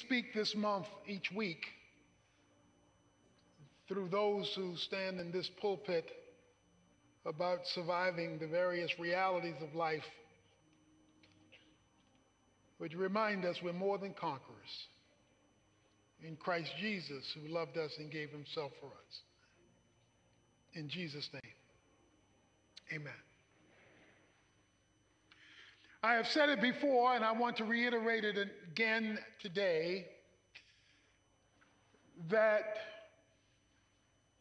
speak this month each week through those who stand in this pulpit about surviving the various realities of life, which remind us we're more than conquerors in Christ Jesus, who loved us and gave himself for us. In Jesus' name, amen. I have said it before, and I want to reiterate it again today that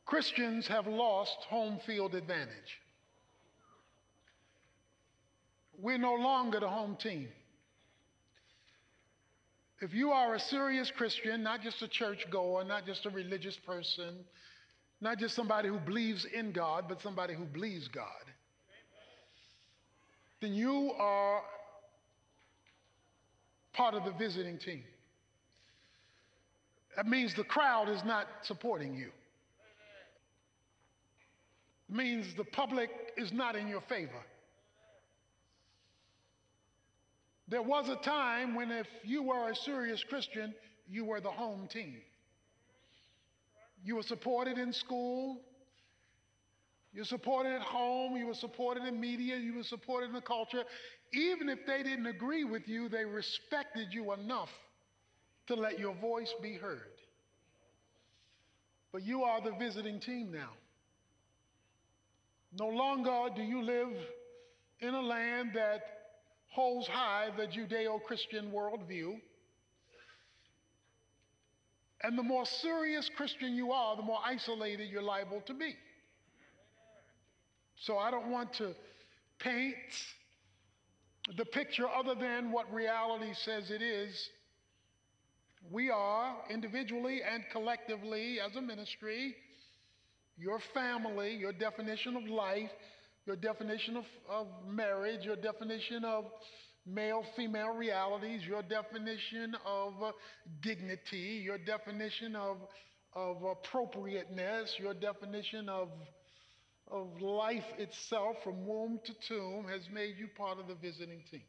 Christians have lost home field advantage. We're no longer the home team. If you are a serious Christian, not just a church goer, not just a religious person, not just somebody who believes in God, but somebody who believes God, then you are part of the visiting team. That means the crowd is not supporting you. It means the public is not in your favor. There was a time when, if you were a serious Christian, you were the home team. You were supported in school, you were supported at home, you were supported in media, you were supported in the culture. Even if they didn't agree with you, they respected you enough to let your voice be heard. But you are the visiting team now. No longer do you live in a land that holds high the Judeo Christian worldview. And the more serious Christian you are, the more isolated you're liable to be. So I don't want to paint the picture other than what reality says it is. We are individually and collectively as a ministry, your family, your definition of life, your definition of, of marriage, your definition of male female realities, your definition of uh, dignity, your definition of, of appropriateness, your definition of of life itself from womb to tomb has made you part of the visiting team.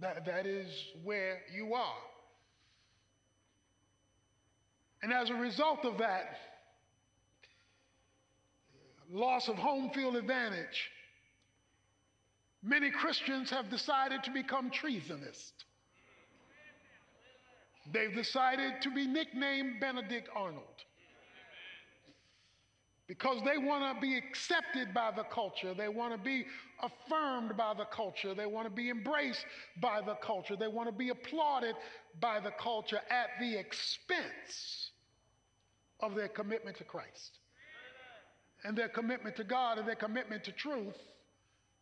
That, that is where you are. And as a result of that, loss of home field advantage, many Christians have decided to become treasonists. They've decided to be nicknamed Benedict Arnold because they want to be accepted by the culture. They want to be affirmed by the culture. They want to be embraced by the culture. They want to be applauded by the culture at the expense of their commitment to Christ and their commitment to God and their commitment to truth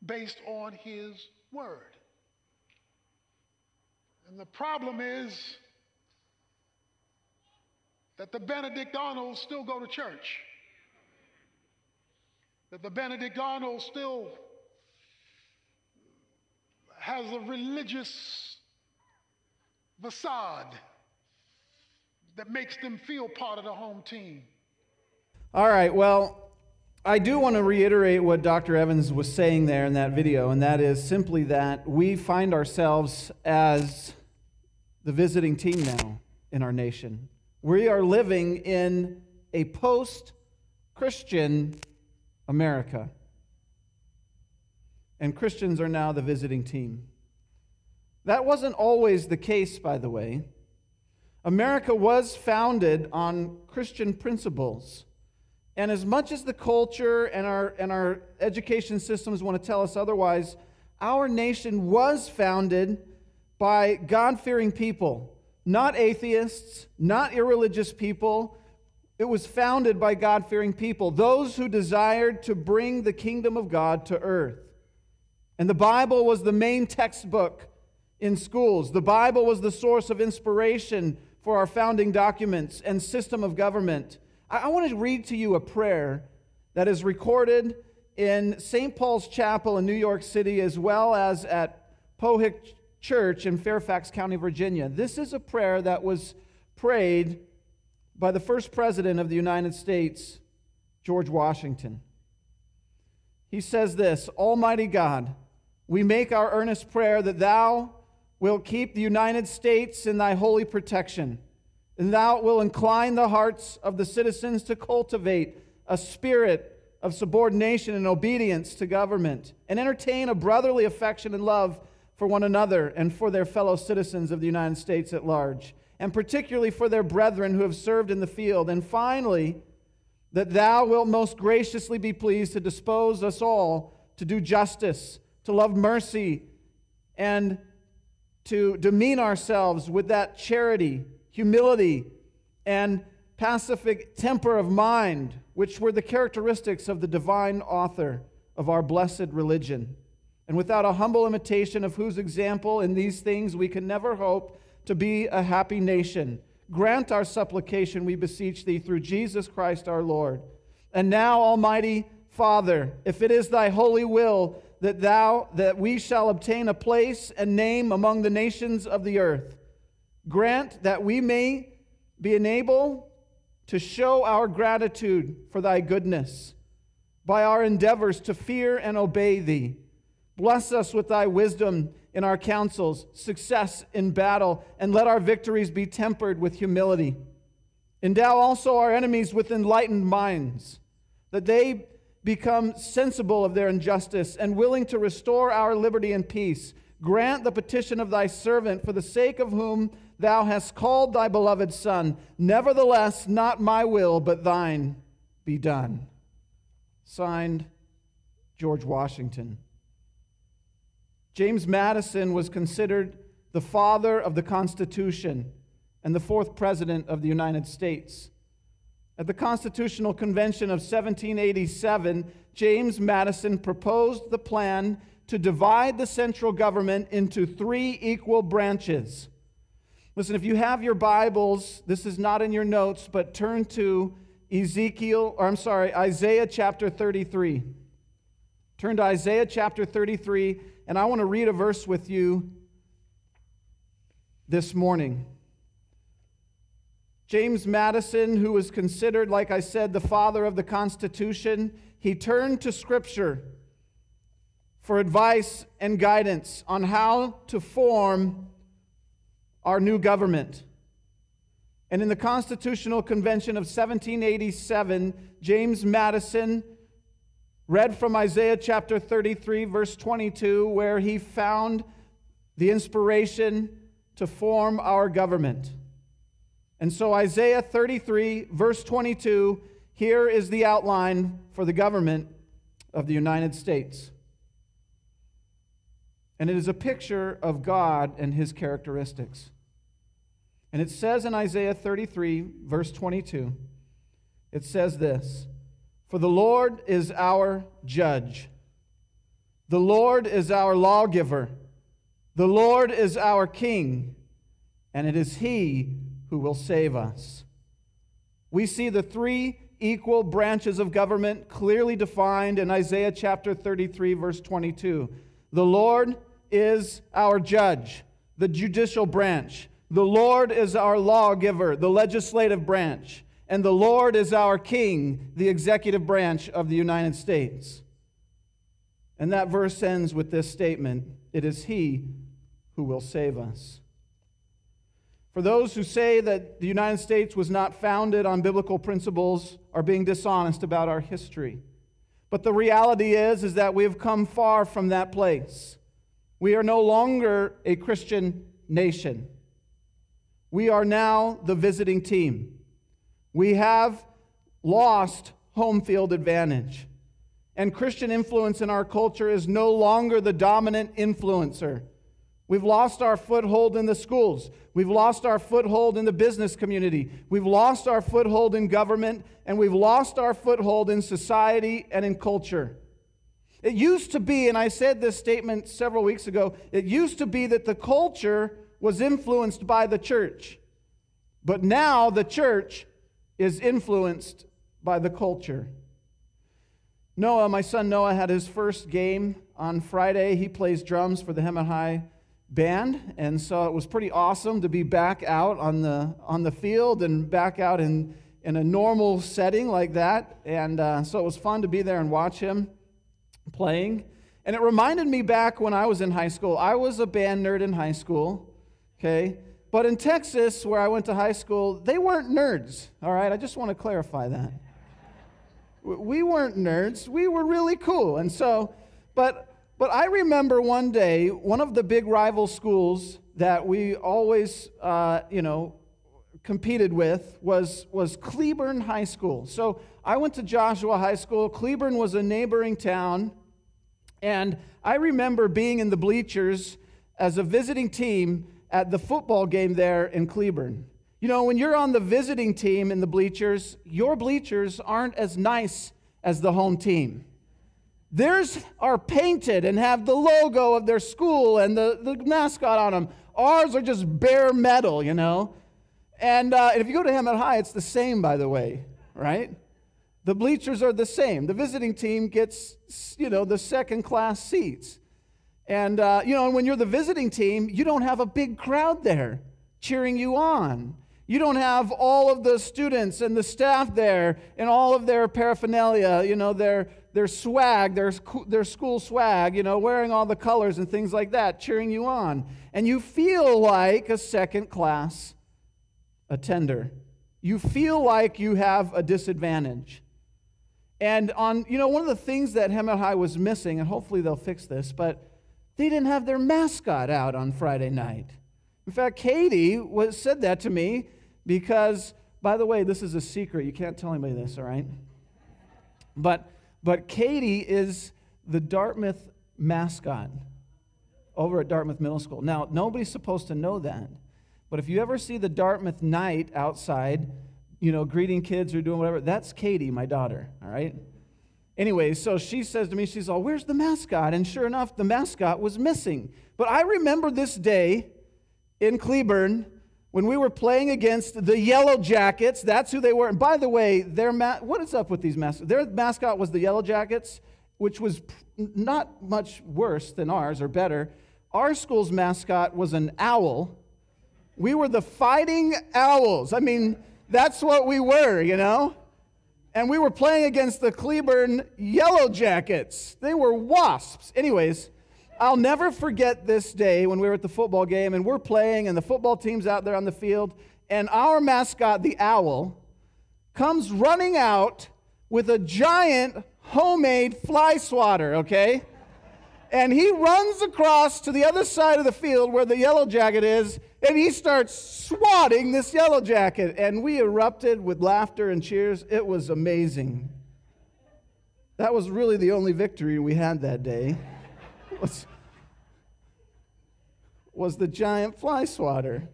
based on His Word. And the problem is that the Benedict Arnolds still go to church that the Benedict Arnold still has a religious facade that makes them feel part of the home team. All right, well, I do want to reiterate what Dr. Evans was saying there in that video, and that is simply that we find ourselves as the visiting team now in our nation. We are living in a post Christian America. And Christians are now the visiting team. That wasn't always the case, by the way. America was founded on Christian principles. And as much as the culture and our, and our education systems want to tell us otherwise, our nation was founded by God fearing people, not atheists, not irreligious people, it was founded by God fearing people, those who desired to bring the kingdom of God to earth. And the Bible was the main textbook in schools. The Bible was the source of inspiration for our founding documents and system of government. I, I want to read to you a prayer that is recorded in St. Paul's Chapel in New York City as well as at Pohick Church in Fairfax County, Virginia. This is a prayer that was prayed by the first president of the United States, George Washington. He says this Almighty God, we make our earnest prayer that thou wilt keep the United States in thy holy protection, and thou wilt incline the hearts of the citizens to cultivate a spirit of subordination and obedience to government, and entertain a brotherly affection and love for one another and for their fellow citizens of the United States at large, and particularly for their brethren who have served in the field. And finally, that thou wilt most graciously be pleased to dispose us all to do justice, to love mercy, and to demean ourselves with that charity, humility, and pacific temper of mind, which were the characteristics of the divine author of our blessed religion. And without a humble imitation of whose example in these things we can never hope to be a happy nation. Grant our supplication, we beseech thee, through Jesus Christ our Lord. And now, Almighty Father, if it is thy holy will that thou that we shall obtain a place and name among the nations of the earth, grant that we may be enabled to show our gratitude for thy goodness by our endeavors to fear and obey thee. Bless us with thy wisdom in our councils, success in battle, and let our victories be tempered with humility. Endow also our enemies with enlightened minds, that they become sensible of their injustice and willing to restore our liberty and peace. Grant the petition of thy servant, for the sake of whom thou hast called thy beloved Son. Nevertheless, not my will, but thine be done. Signed, George Washington. James Madison was considered the father of the Constitution and the fourth president of the United States. At the Constitutional Convention of 1787, James Madison proposed the plan to divide the central government into three equal branches Listen, if you have your Bibles, this is not in your notes, but turn to Ezekiel, or I'm sorry, Isaiah chapter 33. Turn to Isaiah chapter 33, and I want to read a verse with you this morning. James Madison, who was considered, like I said, the father of the Constitution, he turned to Scripture for advice and guidance on how to form our new government. And in the Constitutional Convention of 1787, James Madison read from Isaiah chapter 33, verse 22, where he found the inspiration to form our government. And so, Isaiah 33, verse 22, here is the outline for the government of the United States. And it is a picture of God and his characteristics. And it says in Isaiah 33, verse 22, it says this For the Lord is our judge, the Lord is our lawgiver, the Lord is our king, and it is he who will save us. We see the three equal branches of government clearly defined in Isaiah chapter 33, verse 22. The Lord is our judge, the judicial branch. The Lord is our lawgiver, the legislative branch. And the Lord is our king, the executive branch of the United States. And that verse ends with this statement It is He who will save us. For those who say that the United States was not founded on biblical principles are being dishonest about our history. But the reality is is that we have come far from that place. We are no longer a Christian nation. We are now the visiting team. We have lost home field advantage. And Christian influence in our culture is no longer the dominant influencer. We've lost our foothold in the schools. We've lost our foothold in the business community. We've lost our foothold in government. And we've lost our foothold in society and in culture. It used to be, and I said this statement several weeks ago, it used to be that the culture was influenced by the church. But now the church is influenced by the culture. Noah, my son Noah, had his first game on Friday. He plays drums for the Hemet High band, and so it was pretty awesome to be back out on the, on the field and back out in, in a normal setting like that. And uh, so it was fun to be there and watch him playing. And it reminded me back when I was in high school. I was a band nerd in high school, okay? But in Texas, where I went to high school, they weren't nerds, all right? I just want to clarify that. We weren't nerds. We were really cool. And so, but, but I remember one day, one of the big rival schools that we always, uh, you know, competed with was, was Cleburne High School. So I went to Joshua High School. Cleburne was a neighboring town. And I remember being in the bleachers as a visiting team at the football game there in Cleburne. You know, when you're on the visiting team in the bleachers, your bleachers aren't as nice as the home team. Theirs are painted and have the logo of their school and the, the mascot on them. Ours are just bare metal, you know. And, uh, and if you go to Hemet High, it's the same, by the way, right? The bleachers are the same. The visiting team gets, you know, the second class seats. And, uh, you know, when you're the visiting team, you don't have a big crowd there cheering you on. You don't have all of the students and the staff there and all of their paraphernalia, you know, their, their swag, their, their school swag, you know, wearing all the colors and things like that, cheering you on. And you feel like a second class attender. You feel like you have a disadvantage. And on, you know, one of the things that Hemet High was missing, and hopefully they'll fix this, but they didn't have their mascot out on Friday night. In fact, Katie was, said that to me because, by the way, this is a secret. You can't tell anybody this, all right? But, but Katie is the Dartmouth mascot over at Dartmouth Middle School. Now, nobody's supposed to know that. But if you ever see the Dartmouth Knight outside, you know, greeting kids or doing whatever, that's Katie, my daughter, all right? Anyway, so she says to me, she's all, Where's the mascot? And sure enough, the mascot was missing. But I remember this day in Cleburne when we were playing against the Yellow Jackets. That's who they were. And by the way, their ma- what is up with these mascots? Their mascot was the Yellow Jackets, which was not much worse than ours or better. Our school's mascot was an owl. We were the Fighting Owls. I mean, that's what we were, you know? And we were playing against the Cleburne Yellow Jackets. They were wasps. Anyways, I'll never forget this day when we were at the football game and we're playing, and the football team's out there on the field, and our mascot, the owl, comes running out with a giant homemade fly swatter, okay? And he runs across to the other side of the field where the yellow jacket is, and he starts swatting this yellow jacket. And we erupted with laughter and cheers. It was amazing. That was really the only victory we had that day was, was the giant fly swatter.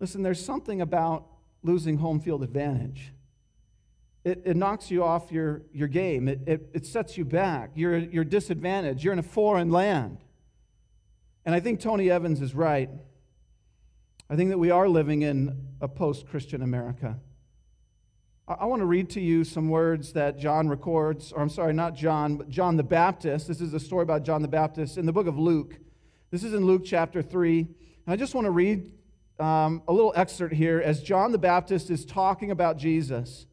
Listen, there's something about losing home field advantage. It, it knocks you off your, your game. It, it, it sets you back. You're, you're disadvantaged. You're in a foreign land. And I think Tony Evans is right. I think that we are living in a post Christian America. I want to read to you some words that John records, or I'm sorry, not John, but John the Baptist. This is a story about John the Baptist in the book of Luke. This is in Luke chapter 3. And I just want to read um, a little excerpt here as John the Baptist is talking about Jesus,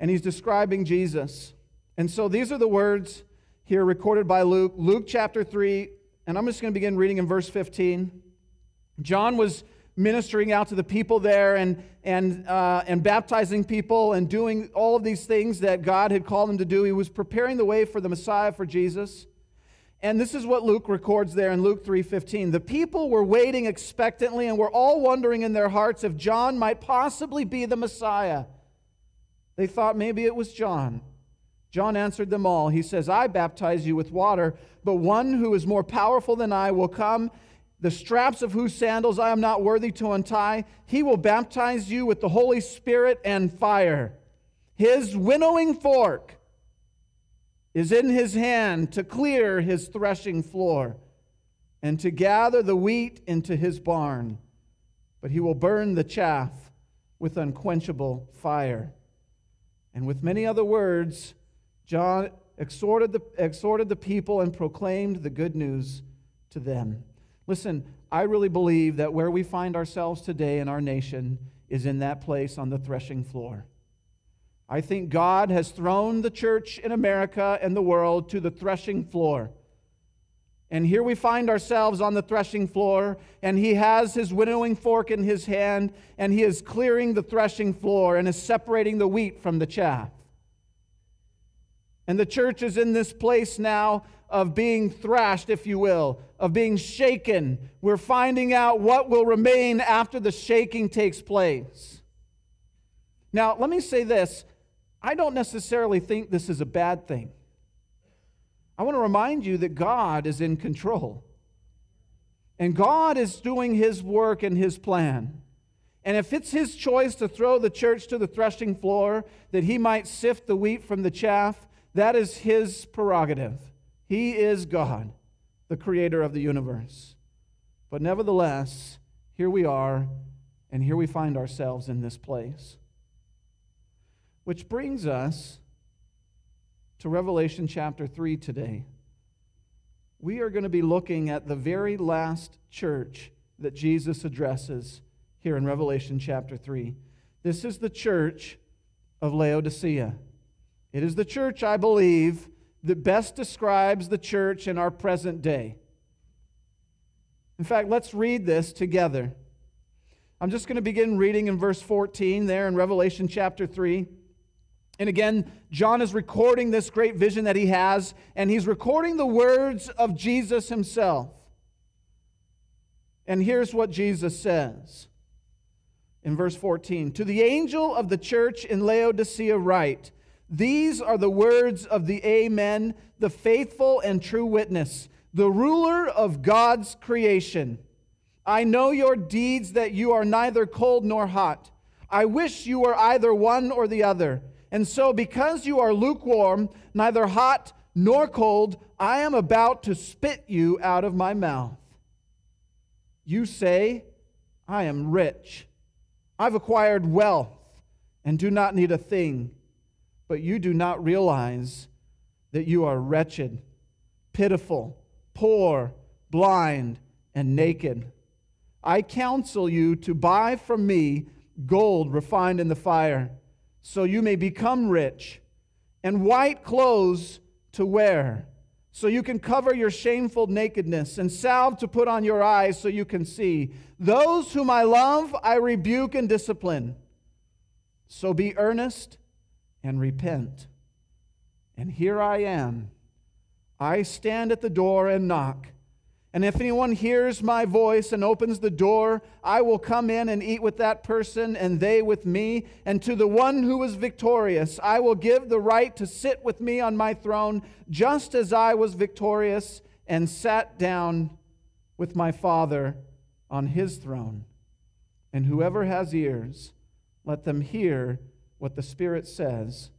and he's describing Jesus. And so these are the words here recorded by Luke, Luke chapter 3, and I'm just going to begin reading in verse 15. John was ministering out to the people there and, and, uh, and baptizing people and doing all of these things that God had called him to do. He was preparing the way for the Messiah, for Jesus. And this is what Luke records there in Luke 3:15. The people were waiting expectantly and were all wondering in their hearts if John might possibly be the Messiah. They thought maybe it was John. John answered them all. He says, "I baptize you with water, but one who is more powerful than I will come, the straps of whose sandals I am not worthy to untie. He will baptize you with the Holy Spirit and fire. His winnowing fork is in his hand to clear his threshing floor and to gather the wheat into his barn, but he will burn the chaff with unquenchable fire. And with many other words, John exhorted the, exhorted the people and proclaimed the good news to them. Listen, I really believe that where we find ourselves today in our nation is in that place on the threshing floor. I think God has thrown the church in America and the world to the threshing floor. And here we find ourselves on the threshing floor, and he has his winnowing fork in his hand, and he is clearing the threshing floor and is separating the wheat from the chaff. And the church is in this place now of being thrashed, if you will, of being shaken. We're finding out what will remain after the shaking takes place. Now, let me say this I don't necessarily think this is a bad thing. I want to remind you that God is in control. And God is doing His work and His plan. And if it's His choice to throw the church to the threshing floor, that He might sift the wheat from the chaff, that is His prerogative. He is God, the creator of the universe. But nevertheless, here we are, and here we find ourselves in this place. Which brings us to Revelation chapter 3 today. We are going to be looking at the very last church that Jesus addresses here in Revelation chapter 3. This is the church of Laodicea. It is the church, I believe, that best describes the church in our present day. In fact, let's read this together. I'm just going to begin reading in verse 14 there in Revelation chapter 3. And again, John is recording this great vision that he has, and he's recording the words of Jesus himself. And here's what Jesus says in verse 14 To the angel of the church in Laodicea, write, These are the words of the Amen, the faithful and true witness, the ruler of God's creation. I know your deeds, that you are neither cold nor hot. I wish you were either one or the other. And so, because you are lukewarm, neither hot nor cold, I am about to spit you out of my mouth. You say, I am rich. I've acquired wealth and do not need a thing. But you do not realize that you are wretched, pitiful, poor, blind, and naked. I counsel you to buy from me gold refined in the fire so you may become rich, and white clothes to wear, so you can cover your shameful nakedness, and salve to put on your eyes so you can see. Those whom I love, I rebuke and discipline. So be earnest and repent. And here I am. I stand at the door and knock. And if anyone hears my voice and opens the door, I will come in and eat with that person and they with me. And to the one who is victorious, I will give the right to sit with me on my throne, just as I was victorious and sat down with my Father on his throne. And whoever has ears, let them hear what the Spirit says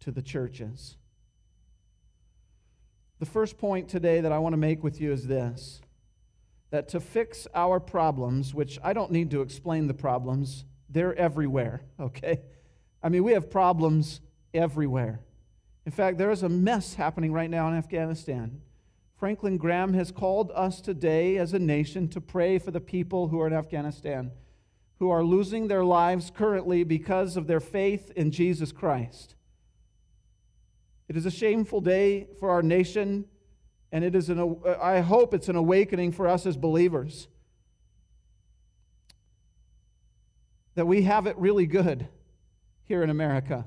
to the churches. The first point today that I want to make with you is this that to fix our problems, which I don't need to explain the problems, they're everywhere, okay? I mean, we have problems everywhere. In fact, there is a mess happening right now in Afghanistan. Franklin Graham has called us today as a nation to pray for the people who are in Afghanistan, who are losing their lives currently because of their faith in Jesus Christ. It is a shameful day for our nation, and it is an, I hope it's an awakening for us as believers. That we have it really good here in America.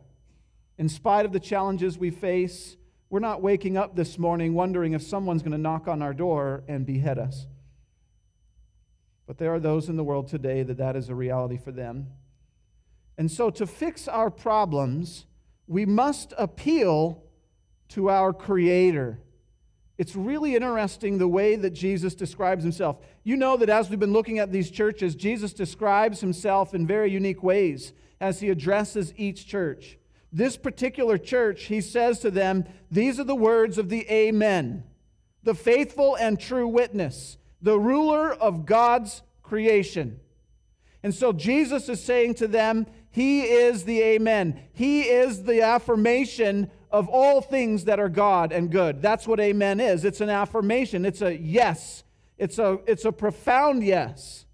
In spite of the challenges we face, we're not waking up this morning wondering if someone's going to knock on our door and behead us. But there are those in the world today that that is a reality for them. And so, to fix our problems, we must appeal to our Creator. It's really interesting the way that Jesus describes himself. You know that as we've been looking at these churches, Jesus describes himself in very unique ways as he addresses each church. This particular church, he says to them, These are the words of the Amen, the faithful and true witness, the ruler of God's creation. And so Jesus is saying to them, He is the Amen. He is the affirmation of all things that are God and good. That's what amen is. It's an affirmation, it's a yes, it's a, it's a profound yes.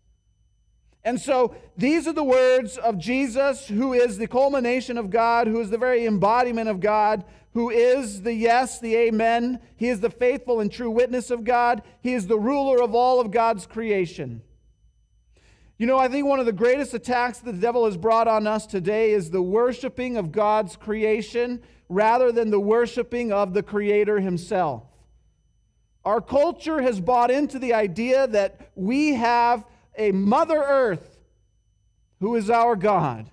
And so these are the words of Jesus, who is the culmination of God, who is the very embodiment of God, who is the yes, the amen. He is the faithful and true witness of God. He is the ruler of all of God's creation. You know, I think one of the greatest attacks the devil has brought on us today is the worshiping of God's creation rather than the worshiping of the Creator Himself. Our culture has bought into the idea that we have a Mother Earth who is our God,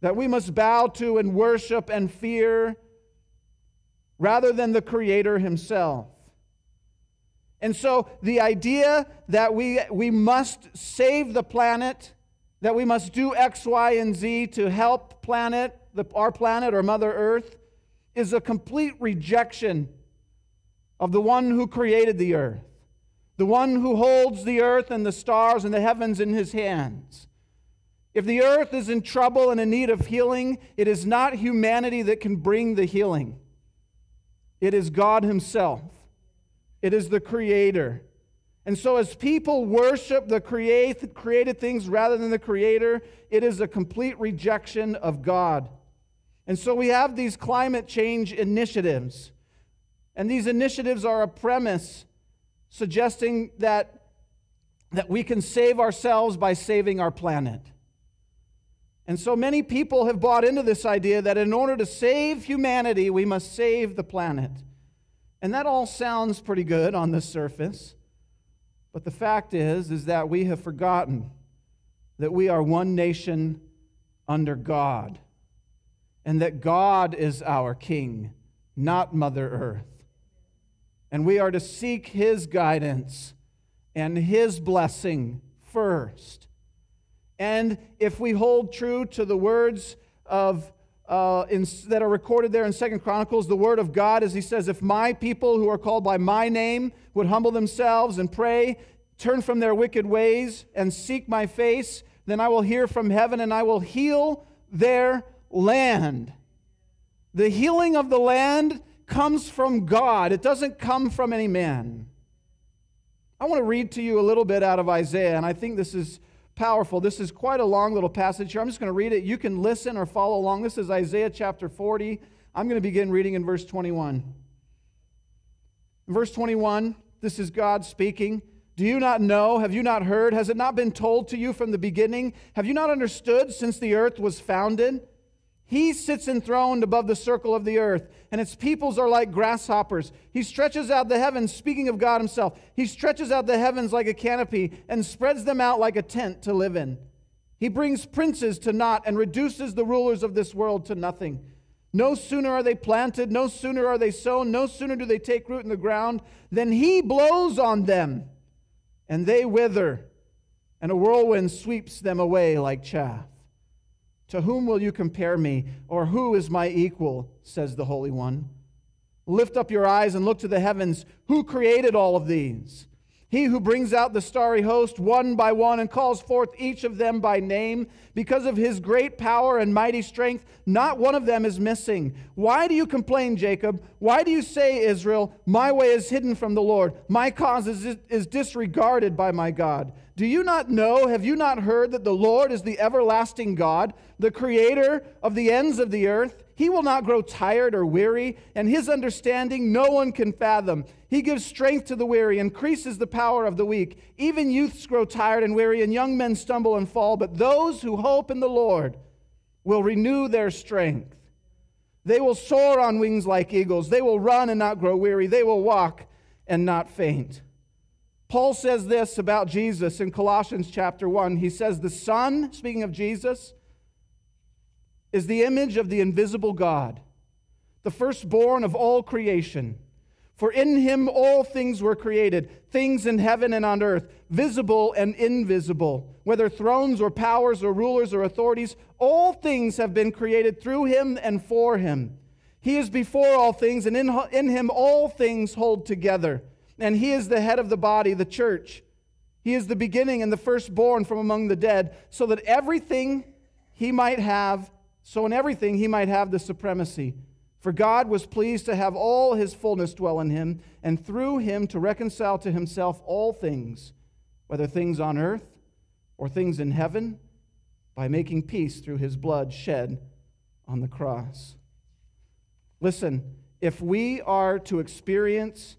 that we must bow to and worship and fear rather than the Creator Himself. And so the idea that we, we must save the planet, that we must do X, Y, and Z to help planet, the, our planet or Mother Earth, is a complete rejection of the one who created the earth, the one who holds the earth and the stars and the heavens in his hands. If the earth is in trouble and in need of healing, it is not humanity that can bring the healing. It is God Himself. It is the Creator. And so, as people worship the create, created things rather than the Creator, it is a complete rejection of God. And so, we have these climate change initiatives. And these initiatives are a premise suggesting that, that we can save ourselves by saving our planet. And so many people have bought into this idea that in order to save humanity, we must save the planet. And that all sounds pretty good on the surface. But the fact is is that we have forgotten that we are one nation under God and that God is our king, not Mother Earth. And we are to seek his guidance and his blessing first. And if we hold true to the words of uh, in, that are recorded there in Second Chronicles, the word of God, as he says, if my people who are called by my name would humble themselves and pray, turn from their wicked ways, and seek my face, then I will hear from heaven and I will heal their land. The healing of the land comes from God, it doesn't come from any man. I want to read to you a little bit out of Isaiah, and I think this is powerful. This is quite a long little passage here. I'm just going to read it. You can listen or follow along. This is Isaiah chapter 40. I'm going to begin reading in verse 21. In verse 21, this is God speaking. Do you not know? Have you not heard? Has it not been told to you from the beginning? Have you not understood since the earth was founded? He sits enthroned above the circle of the earth, and its peoples are like grasshoppers. He stretches out the heavens, speaking of God Himself. He stretches out the heavens like a canopy and spreads them out like a tent to live in. He brings princes to naught and reduces the rulers of this world to nothing. No sooner are they planted, no sooner are they sown, no sooner do they take root in the ground than He blows on them, and they wither, and a whirlwind sweeps them away like chaff. To whom will you compare me, or who is my equal? says the Holy One. Lift up your eyes and look to the heavens. Who created all of these? He who brings out the starry host one by one and calls forth each of them by name, because of his great power and mighty strength, not one of them is missing. Why do you complain, Jacob? Why do you say, Israel, my way is hidden from the Lord? My cause is, is disregarded by my God. Do you not know, have you not heard that the Lord is the everlasting God, the creator of the ends of the earth? He will not grow tired or weary, and his understanding no one can fathom. He gives strength to the weary, increases the power of the weak. Even youths grow tired and weary, and young men stumble and fall. But those who hope in the Lord will renew their strength. They will soar on wings like eagles. They will run and not grow weary. They will walk and not faint. Paul says this about Jesus in Colossians chapter 1. He says, The Son, speaking of Jesus, is the image of the invisible God, the firstborn of all creation. For in him all things were created, things in heaven and on earth, visible and invisible, whether thrones or powers or rulers or authorities, all things have been created through him and for him. He is before all things, and in, in him all things hold together. And he is the head of the body, the church. He is the beginning and the firstborn from among the dead, so that everything he might have so in everything he might have the supremacy. For God was pleased to have all his fullness dwell in him, and through him to reconcile to himself all things, whether things on earth or things in heaven by making peace through his blood shed on the cross. Listen, if we are to experience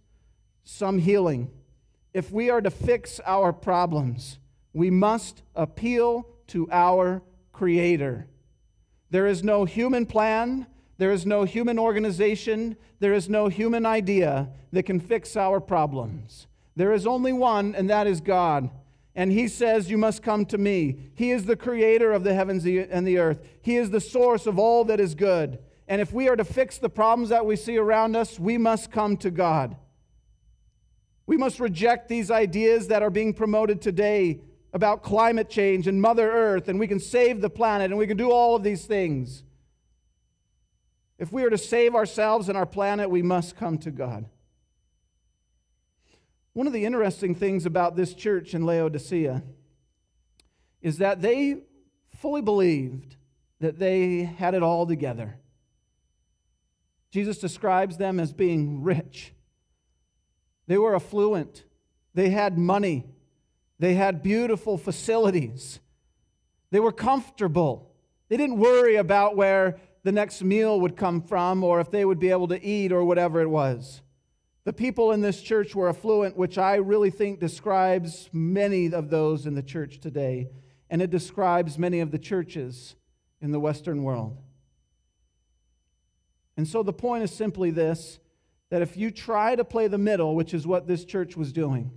some healing, if we are to fix our problems, we must appeal to our Creator. There is no human plan, there is no human organization, there is no human idea that can fix our problems. There is only one, and that is God. And He says, You must come to me. He is the creator of the heavens and the earth, He is the source of all that is good. And if we are to fix the problems that we see around us, we must come to God. We must reject these ideas that are being promoted today about climate change and Mother Earth, and we can save the planet and we can do all of these things. If we are to save ourselves and our planet, we must come to God. One of the interesting things about this church in Laodicea is that they fully believed that they had it all together. Jesus describes them as being rich. They were affluent. They had money. They had beautiful facilities. They were comfortable. They didn't worry about where the next meal would come from or if they would be able to eat or whatever it was. The people in this church were affluent, which I really think describes many of those in the church today, and it describes many of the churches in the Western world. And so the point is simply this that if you try to play the middle, which is what this church was doing,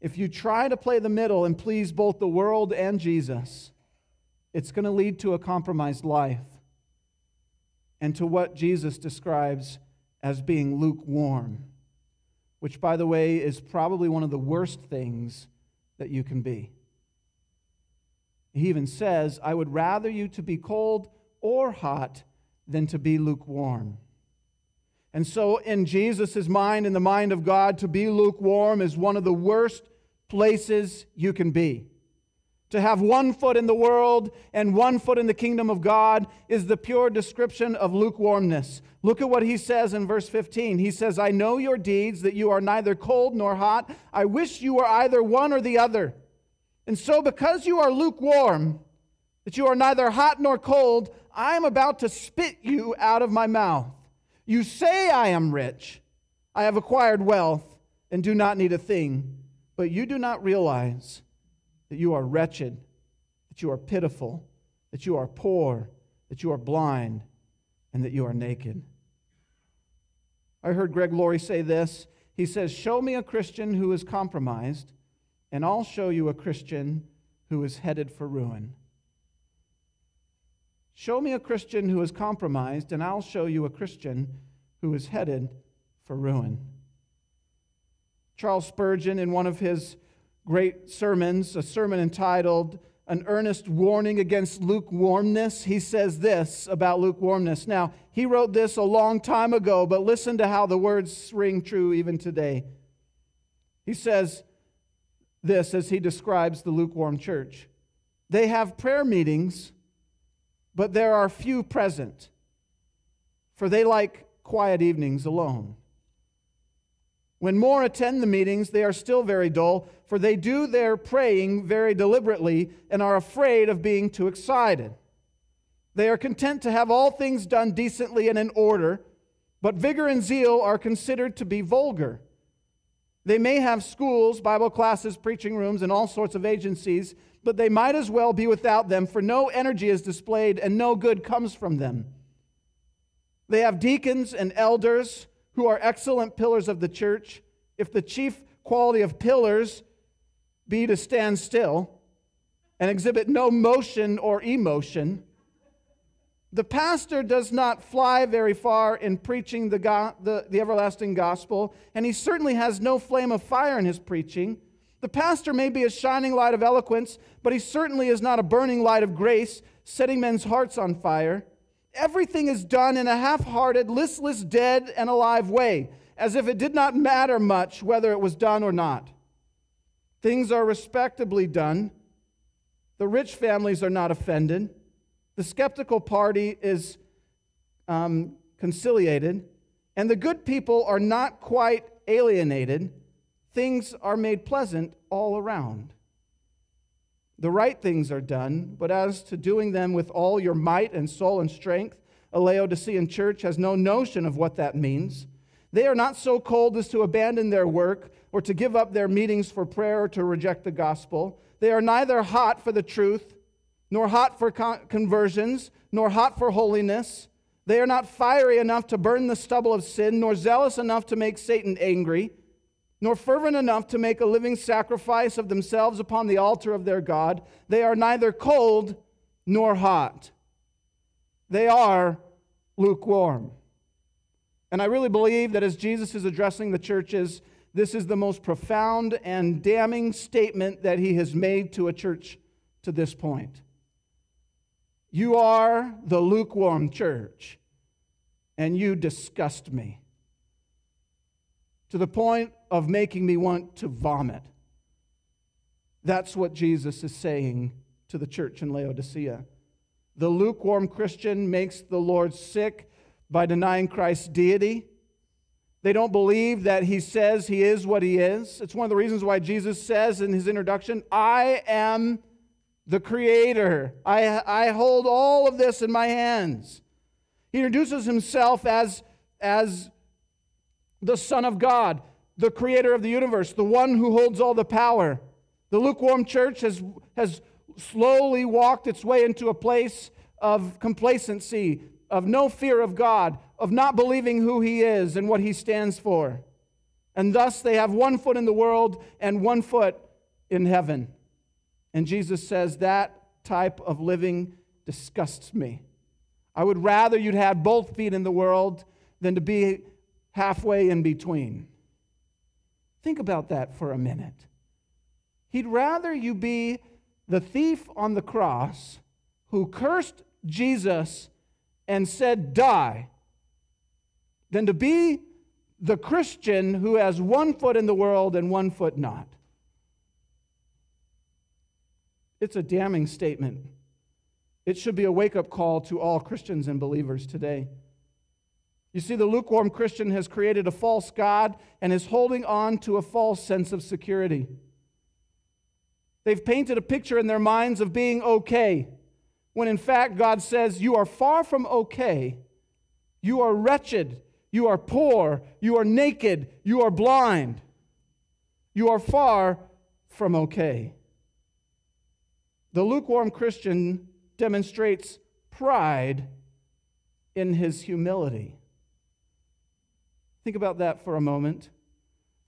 if you try to play the middle and please both the world and Jesus, it's going to lead to a compromised life and to what Jesus describes as being lukewarm, which, by the way, is probably one of the worst things that you can be. He even says, I would rather you to be cold or hot than to be lukewarm. And so, in Jesus' mind, in the mind of God, to be lukewarm is one of the worst places you can be. To have one foot in the world and one foot in the kingdom of God is the pure description of lukewarmness. Look at what he says in verse 15. He says, I know your deeds, that you are neither cold nor hot. I wish you were either one or the other. And so, because you are lukewarm, that you are neither hot nor cold, I am about to spit you out of my mouth. You say, I am rich, I have acquired wealth, and do not need a thing, but you do not realize that you are wretched, that you are pitiful, that you are poor, that you are blind, and that you are naked. I heard Greg Laurie say this. He says, Show me a Christian who is compromised, and I'll show you a Christian who is headed for ruin. Show me a Christian who is compromised, and I'll show you a Christian who is headed for ruin. Charles Spurgeon, in one of his great sermons, a sermon entitled An Earnest Warning Against Lukewarmness, he says this about lukewarmness. Now, he wrote this a long time ago, but listen to how the words ring true even today. He says this as he describes the lukewarm church They have prayer meetings but there are few present, for they like quiet evenings alone. When more attend the meetings, they are still very dull, for they do their praying very deliberately and are afraid of being too excited. They are content to have all things done decently and in order, but vigor and zeal are considered to be vulgar. They may have schools, Bible classes, preaching rooms, and all sorts of agencies, but they might as well be without them, for no energy is displayed and no good comes from them. They have deacons and elders who are excellent pillars of the church. If the chief quality of pillars be to stand still and exhibit no motion or emotion, the pastor does not fly very far in preaching the, go- the, the everlasting gospel, and he certainly has no flame of fire in his preaching. The pastor may be a shining light of eloquence, but he certainly is not a burning light of grace, setting men's hearts on fire. Everything is done in a half hearted, listless, dead, and alive way, as if it did not matter much whether it was done or not. Things are respectably done. The rich families are not offended. The skeptical party is um, conciliated. And the good people are not quite alienated things are made pleasant all around. the right things are done, but as to doing them with all your might and soul and strength, a Laodicean church has no notion of what that means. They are not so cold as to abandon their work or to give up their meetings for prayer or to reject the gospel. They are neither hot for the truth, nor hot for con- conversions, nor hot for holiness. They are not fiery enough to burn the stubble of sin, nor zealous enough to make Satan angry nor fervent enough to make a living sacrifice of themselves upon the altar of their God. They are neither cold nor hot. They are lukewarm. And I really believe that as Jesus is addressing the churches, this is the most profound and damning statement that he has made to a church to this point. You are the lukewarm church, and you disgust me to the point of making me want to vomit. That's what Jesus is saying to the church in Laodicea. The lukewarm Christian makes the Lord sick by denying Christ's deity. They don't believe that he says he is what he is. It's one of the reasons why Jesus says in his introduction, I am the creator. I, I hold all of this in my hands. He introduces himself as, as the Son of God, the creator of the universe, the one who holds all the power. The lukewarm church has, has slowly walked its way into a place of complacency, of no fear of God, of not believing who He is and what He stands for. And thus they have one foot in the world and one foot in heaven. And Jesus says that type of living disgusts me. I would rather you'd have both feet in the world than to be halfway in between. Think about that for a minute. He'd rather you be the thief on the cross who cursed Jesus and said, Die, than to be the Christian who has one foot in the world and one foot not. It's a damning statement. It should be a wake up call to all Christians and believers today. You see, the lukewarm Christian has created a false God and is holding on to a false sense of security. They've painted a picture in their minds of being okay, when in fact God says, You are far from okay. You are wretched. You are poor. You are naked. You are blind. You are far from okay. The lukewarm Christian demonstrates pride in his humility. Think about that for a moment.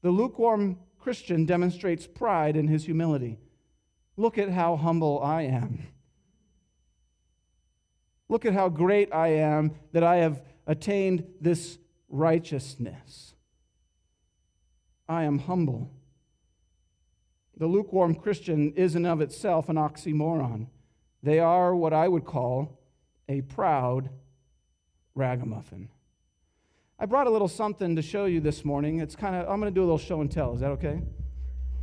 The lukewarm Christian demonstrates pride in his humility. Look at how humble I am. Look at how great I am that I have attained this righteousness. I am humble. The lukewarm Christian is in of itself an oxymoron. They are what I would call a proud ragamuffin. I brought a little something to show you this morning. It's kind of, I'm going to do a little show and tell. Is that okay?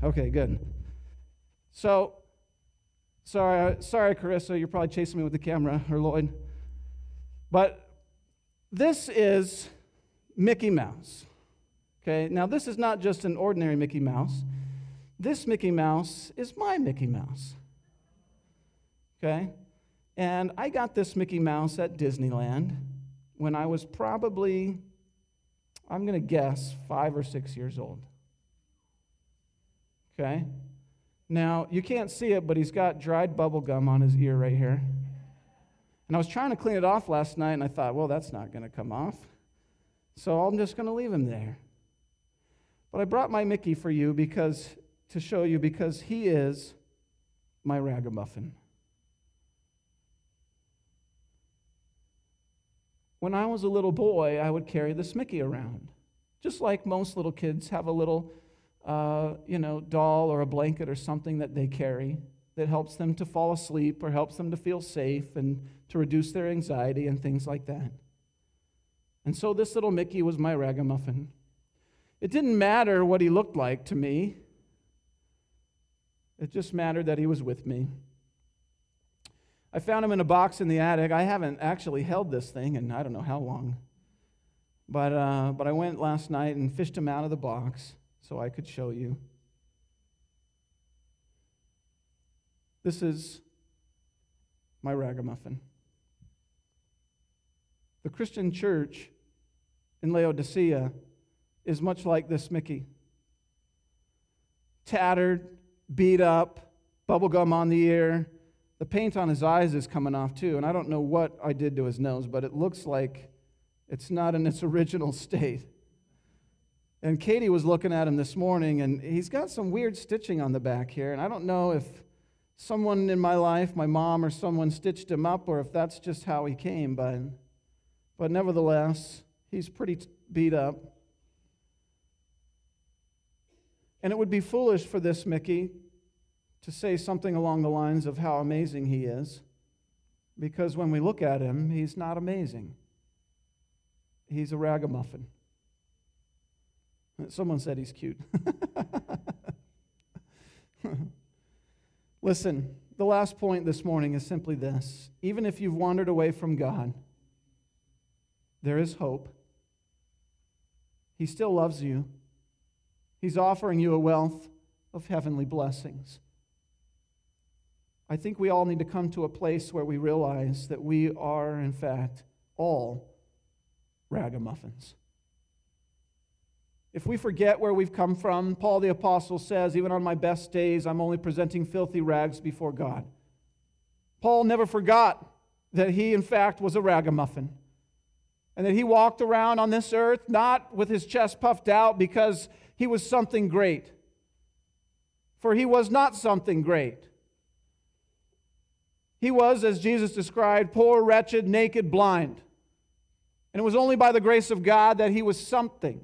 Okay, good. So, sorry, uh, sorry, Carissa, you're probably chasing me with the camera, or Lloyd. But this is Mickey Mouse. Okay, now this is not just an ordinary Mickey Mouse. This Mickey Mouse is my Mickey Mouse. Okay? And I got this Mickey Mouse at Disneyland when I was probably I'm going to guess five or six years old. Okay? Now, you can't see it, but he's got dried bubble gum on his ear right here. And I was trying to clean it off last night, and I thought, well, that's not going to come off. So I'm just going to leave him there. But I brought my Mickey for you because to show you because he is my ragamuffin. When I was a little boy, I would carry this Mickey around, just like most little kids have a little, uh, you know, doll or a blanket or something that they carry that helps them to fall asleep or helps them to feel safe and to reduce their anxiety and things like that. And so this little Mickey was my ragamuffin. It didn't matter what he looked like to me, it just mattered that he was with me. I found him in a box in the attic. I haven't actually held this thing in I don't know how long. But, uh, but I went last night and fished him out of the box so I could show you. This is my ragamuffin. The Christian church in Laodicea is much like this Mickey tattered, beat up, bubblegum on the ear. The paint on his eyes is coming off too, and I don't know what I did to his nose, but it looks like it's not in its original state. And Katie was looking at him this morning, and he's got some weird stitching on the back here. And I don't know if someone in my life, my mom or someone, stitched him up or if that's just how he came. But, but nevertheless, he's pretty beat up. And it would be foolish for this Mickey to say something along the lines of how amazing he is, because when we look at him, he's not amazing. He's a ragamuffin. Someone said he's cute. Listen, the last point this morning is simply this. Even if you've wandered away from God, there is hope. He still loves you. He's offering you a wealth of heavenly blessings. I think we all need to come to a place where we realize that we are, in fact, all ragamuffins. If we forget where we've come from, Paul the Apostle says, even on my best days, I'm only presenting filthy rags before God. Paul never forgot that he, in fact, was a ragamuffin and that he walked around on this earth not with his chest puffed out because he was something great, for he was not something great. He was, as Jesus described, poor, wretched, naked, blind. And it was only by the grace of God that he was something.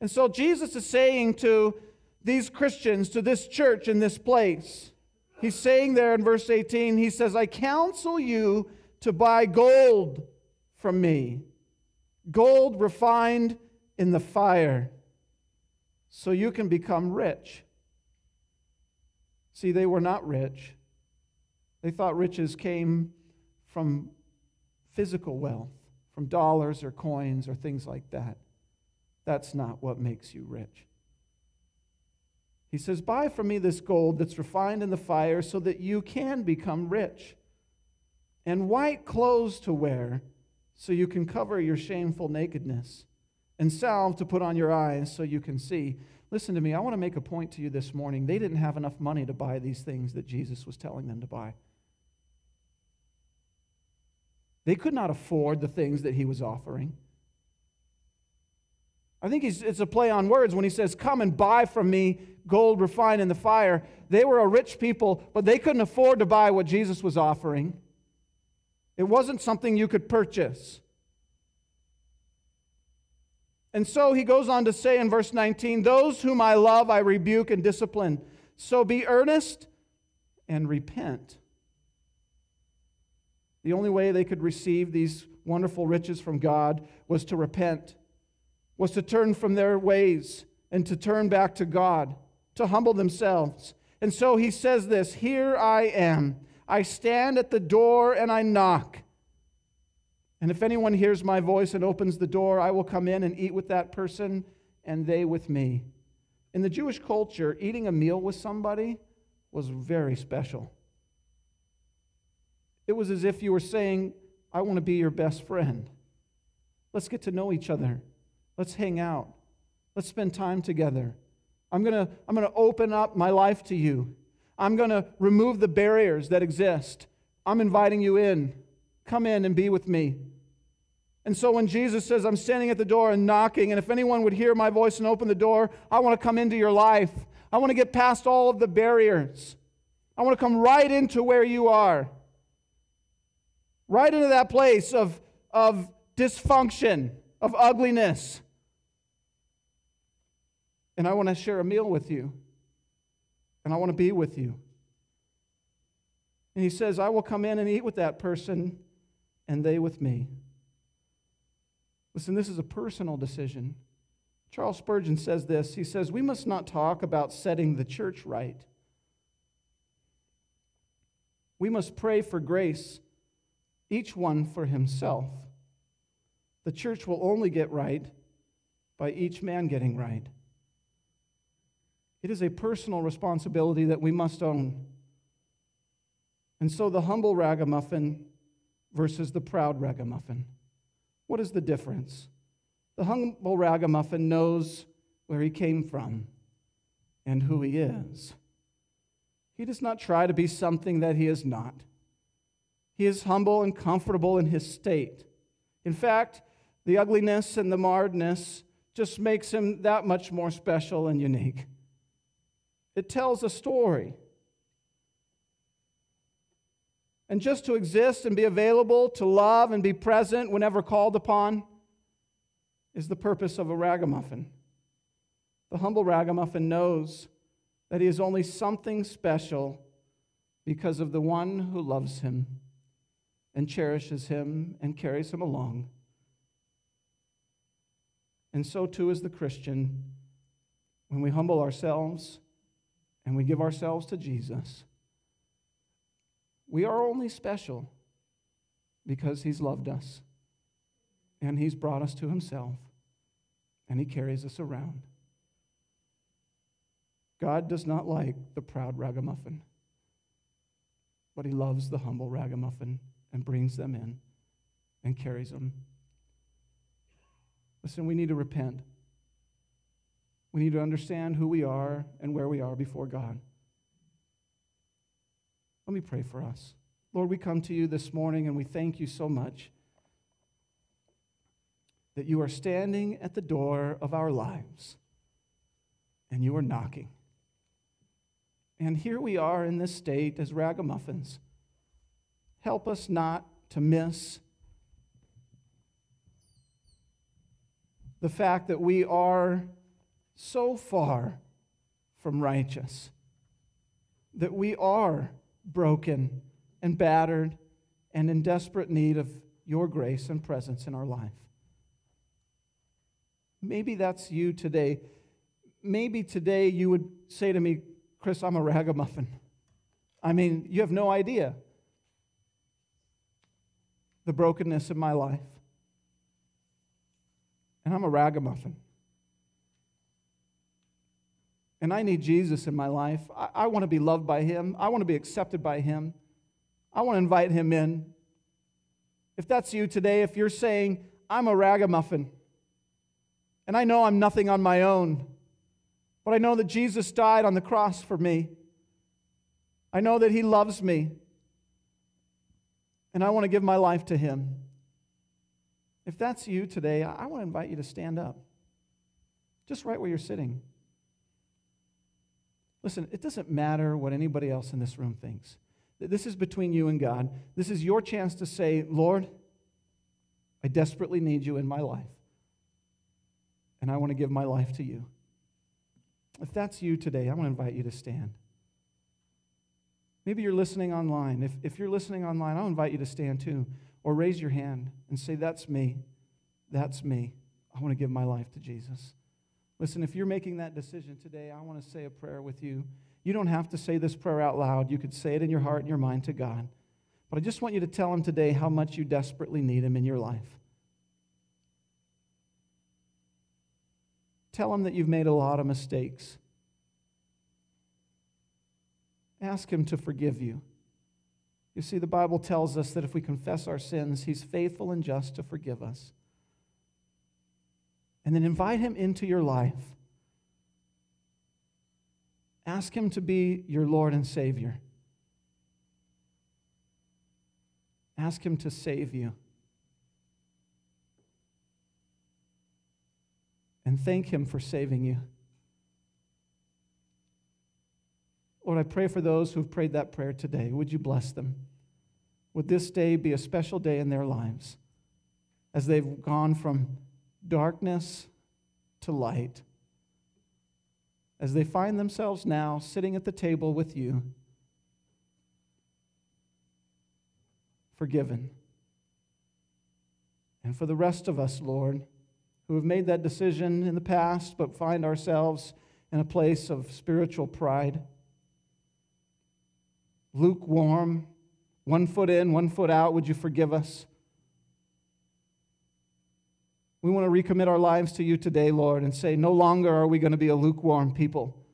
And so Jesus is saying to these Christians, to this church in this place, he's saying there in verse 18, he says, I counsel you to buy gold from me, gold refined in the fire, so you can become rich. See, they were not rich. They thought riches came from physical wealth, from dollars or coins or things like that. That's not what makes you rich. He says, Buy from me this gold that's refined in the fire so that you can become rich, and white clothes to wear so you can cover your shameful nakedness, and salve to put on your eyes so you can see. Listen to me, I want to make a point to you this morning. They didn't have enough money to buy these things that Jesus was telling them to buy. They could not afford the things that he was offering. I think it's a play on words when he says, Come and buy from me gold refined in the fire. They were a rich people, but they couldn't afford to buy what Jesus was offering. It wasn't something you could purchase. And so he goes on to say in verse 19, Those whom I love, I rebuke and discipline. So be earnest and repent. The only way they could receive these wonderful riches from God was to repent was to turn from their ways and to turn back to God, to humble themselves. And so he says this Here I am. I stand at the door and I knock. And if anyone hears my voice and opens the door, I will come in and eat with that person and they with me. In the Jewish culture, eating a meal with somebody was very special. It was as if you were saying, I want to be your best friend. Let's get to know each other. Let's hang out. Let's spend time together. I'm going to I'm going to open up my life to you. I'm going to remove the barriers that exist. I'm inviting you in. Come in and be with me. And so when Jesus says, I'm standing at the door and knocking, and if anyone would hear my voice and open the door, I want to come into your life. I want to get past all of the barriers. I want to come right into where you are. Right into that place of, of dysfunction, of ugliness, and I want to share a meal with you. And I want to be with you. And he says, I will come in and eat with that person, and they with me. Listen, this is a personal decision. Charles Spurgeon says this. He says, We must not talk about setting the church right. We must pray for grace, each one for himself. The church will only get right by each man getting right. It is a personal responsibility that we must own. And so the humble ragamuffin versus the proud ragamuffin. What is the difference? The humble ragamuffin knows where he came from and who he is. He does not try to be something that he is not. He is humble and comfortable in his state. In fact, the ugliness and the marredness just makes him that much more special and unique. It tells a story. And just to exist and be available to love and be present whenever called upon is the purpose of a ragamuffin. The humble ragamuffin knows that he is only something special because of the one who loves him and cherishes him and carries him along. And so too is the Christian when we humble ourselves and we give ourselves to Jesus. We are only special because he's loved us and he's brought us to himself and he carries us around. God does not like the proud ragamuffin, but he loves the humble ragamuffin and brings them in and carries them. Listen, we need to repent. We need to understand who we are and where we are before God. Let me pray for us. Lord, we come to you this morning and we thank you so much that you are standing at the door of our lives and you are knocking. And here we are in this state as ragamuffins. Help us not to miss the fact that we are so far from righteous, that we are broken and battered and in desperate need of your grace and presence in our life. Maybe that's you today. Maybe today you would say to me, Chris, I'm a ragamuffin. I mean, you have no idea the brokenness in my life. And I'm a ragamuffin. And I need Jesus in my life. I, I want to be loved by Him. I want to be accepted by Him. I want to invite Him in. If that's you today, if you're saying, I'm a ragamuffin, and I know I'm nothing on my own, but I know that Jesus died on the cross for me. I know that He loves me. And I want to give my life to Him. If that's you today, I want to invite you to stand up. Just right where you're sitting. Listen, it doesn't matter what anybody else in this room thinks. This is between you and God. This is your chance to say, Lord, I desperately need you in my life. And I want to give my life to you. If that's you today, I want to invite you to stand. Maybe you're listening online. If, if you're listening online, I'll invite you to stand too. Or raise your hand and say, That's me. That's me. I want to give my life to Jesus. Listen, if you're making that decision today, I want to say a prayer with you. You don't have to say this prayer out loud. You could say it in your heart and your mind to God. But I just want you to tell Him today how much you desperately need Him in your life. Tell him that you've made a lot of mistakes. Ask him to forgive you. You see, the Bible tells us that if we confess our sins, he's faithful and just to forgive us. And then invite him into your life. Ask him to be your Lord and Savior. Ask him to save you. and thank Him for saving you. Lord, I pray for those who've prayed that prayer today. Would you bless them? Would this day be a special day in their lives as they've gone from darkness to light? As they find themselves now sitting at the table with you, forgiven. And for the rest of us, Lord, who have made that decision in the past but find ourselves in a place of spiritual pride. Lukewarm, one foot in, one foot out, would you forgive us? We want to recommit our lives to you today, Lord, and say, no longer are we going to be a lukewarm people.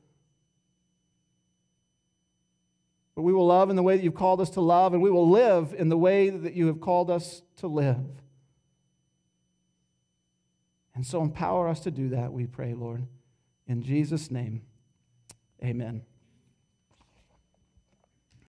but we will love in the way that you've called us to love, and we will live in the way that you have called us to live. And so empower us to do that, we pray, Lord. In Jesus' name, amen.